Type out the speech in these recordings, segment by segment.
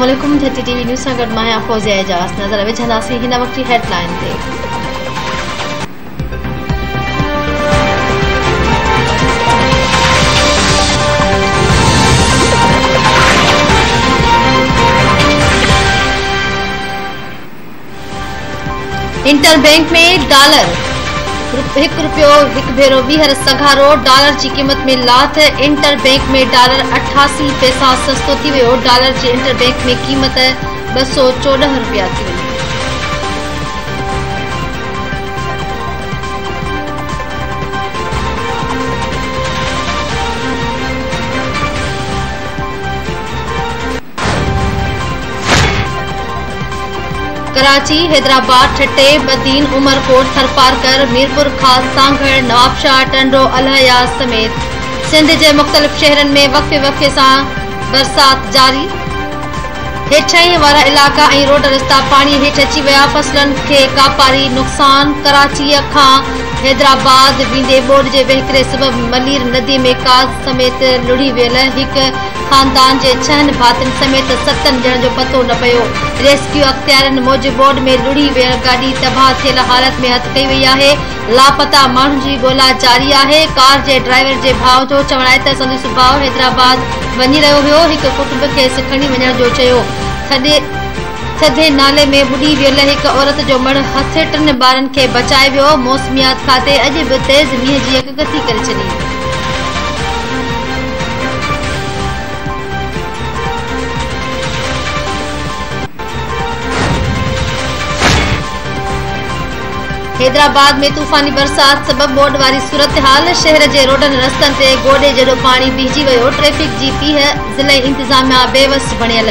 वालेकुम झटी TV news सां गॾु माँ आहियाँ फौज़िया एजाज़ नज़र हिन वक़्त हेडलाइन इंटर बैंक में डॉलर हिकु रुपयो एक भेरो वीहर सघारो डॉलर की क़ीमत में लाथ इंटर बैंक में डॉलर अठासी पैसा सस्तो थी डॉलर की इंटर बैंक में क़ीमत ॿ सौ चोॾहं रुपया थी। कराची, हैदराबाद ठट्टे बदीन उमरकोट, थरपारकर, मीरपुर, खास, सांगड़ नवाबशाह टंडो, अलहया समेत। सिंध के मुख़्तलिफ़ शहर में वक़्फ़े वक़्फ़े से बरसात जारी। हेठाई वारा इलाक़ा रोड रस्ता पानी हेठ अची विया। फसलनि खे कापारी नुक़सान कराची खां हैदराबाद वेंदे ॿोॾ जे वहिकिरे सबबि मलीर नदी में काज़ समेत लुड़ी वियल हिकु ख़ानदान जे छहनि भातियुनि समेत सतनि ॼणनि जो पतो न पियो। रेस्क्यू अख़्तियारनि मूजिबि बोर्ड में लुड़ी वियल गाॾी तबाह थियल हालत में हथु कई वई आहे। लापता माण्हुनि जी ॻोल्हा जारी आहे। कार जे ड्राइवर जे भाउ जो चवणु आहे त भाउ हैदराबाद रहियो हुयो। हिकु कुटुंब खे खणी वञण जो थधे नाले में ॿुॾी वियल हिकु औरत जो मण हथ टिनि ॿारनि खे बचाए वियो, मौसमियात खाते अॼु बि तेज़ मींहं जी यकगती करे छॾी। हैदराबाद में तूफ़ानी बरसात, सबब बोड वारी सूरत हाल, शहर जे रोडनि रस्तनि ते गोॾे जहिड़ो पाणी बीहजी वियो, ट्रैफ़िक जी टीह ज़िले इंतिज़ामिया बेवस बणियल।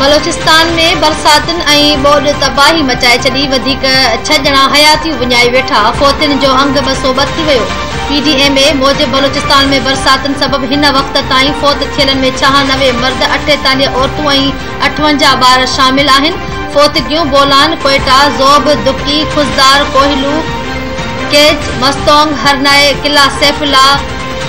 बलोचिस्तान में बरसातुनि ऐं ॿोॾ तबाही मचाए वधीक छह ॼणा हयातियूं विञाए वेठा। फ़ौतियुनि जो अंग ॿ सौ ॿ थी वियो पीडीएम मूजिबि बलोचिस्तान में बरसातुनि सबबि हिन वक़्त ताईं फ़ौत थियलनि में छहानवे मर्द, अठेतालीह औरतूं ऐं अठवंजाह ॿार शामिल आहिनि। बोलान, कोयटा, ज़ोब दुकी खुज़दार कोहलू, केज, मस्तोंग, हरनाए, किला सैफुल्ला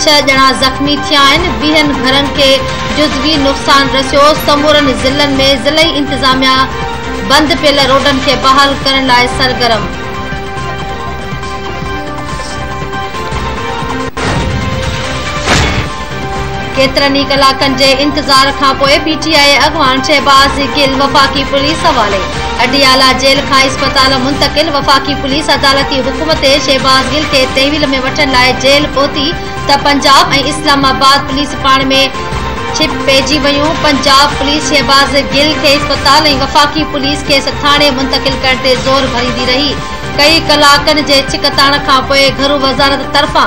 छह ॼणा ज़ख़्मी थिया आहिनि। वीहनि के जुज़वी नुक़सान रसो समूरनि ज़िलनि में ज़िलई इंतजामिया बंद पियल रोडनि के बहाल करण लाइ सरगर्म। केतिरनि ई कलाकनि जे इंतज़ार खां पोइ पीटीआई अॻवान शहबाज़ गिल वफ़ाक़ी पुलिस हवाले। अडियाला जेल खां इस्पताल मुंतकिल वफ़ाक़ी पुलिस अदालती हुकुम ते शहबाज़ गिल खे तहवील में वठण लाइ जेल पहुती, त पंजाब ऐं इस्लामाबाद पुलिस पाण में छिप पइजी वियूं। पंजाब पुलिस शहबाज़ गिल खे इस्पताल ऐं वफ़ाक़ी पुलिस खे थाणे मुंतकिल करण ते ज़ोर भरींदी रही। कई कलाकनि जे छिकताण खां घरू वज़ारत तरफ़ां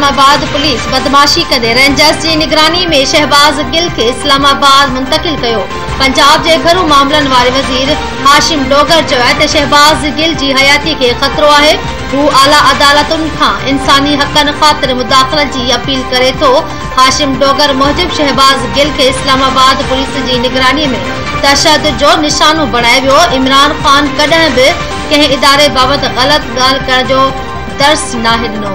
इस्लामाबाद पुलिस बदमाशी कंदे रेंजर्स जी निगरानी में शहबाज़ गिल खे इस्लामाबाद मुंतकिल पंजाब जे घरू मामलनि वारे वज़ीर हाशिम डोगर चयो आहे त शहबाज़ गिल जी हयाती खे ख़तरो हू आला अदालतुनि खां इंसानी हक़नि ख़ातिर मुदाख़लत जी अपील करे थो। हाशिम डोगर मूजिब शहबाज़ गिल खे इस्लामाबाद पुलिस जी निगरानी में तशद जो निशानो बणाए वियो। इमरान ख़ान कॾहिं बि कंहिं इदारे बाबति ग़लति ॻाल्हि करण जो दर्स नाहे ॾिनो।